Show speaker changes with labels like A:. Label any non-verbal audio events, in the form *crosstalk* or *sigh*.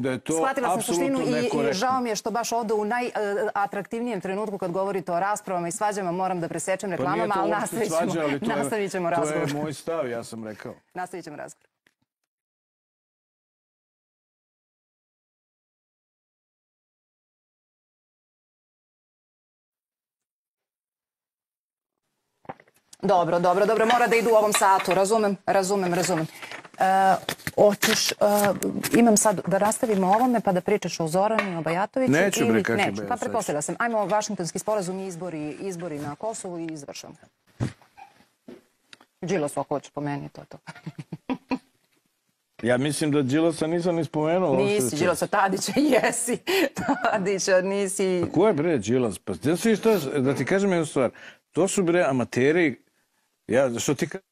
A: da je to
B: Shvatila sam suštinu i, i žao mi je što baš ovde u najatraktivnijem trenutku kad govorite o raspravama i svađama moram da presečem
A: Pa
B: reklamama,
A: to
B: ali nastavit ćemo,
A: svađa, ali to
B: nastavit ćemo
A: to
B: razgovor.
A: je moj stav, ja sam rekao. *laughs*
B: Nastavit ćemo razgovor. Dobro, dobro, dobro, mora da idu u ovom satu, razumem, razumem, razumem. E, hoćeš, e, imam sad da rastavimo ovome pa da pričaš o Zorani, o Bajatoviću?
A: Neću, bre,
B: ili-
A: kakvi
B: Neću, pa pretpostavila sam. Ajmo Vašingtonski sporazum i izbori, izbori na Kosovu i izvršamo. Đilas ako hoće po meni, to to. *laughs*
A: Ja mislim da Đilasa nisam ni spomenuo.
B: Nisi,
A: večeras.
B: Đilasa Tadića, *laughs* jesi. Tadića, nisi...
A: Ko je bre Đilas? Pa da, svi šta, da ti kažem jednu stvar. To su bre amateri, ja, što ti kažem,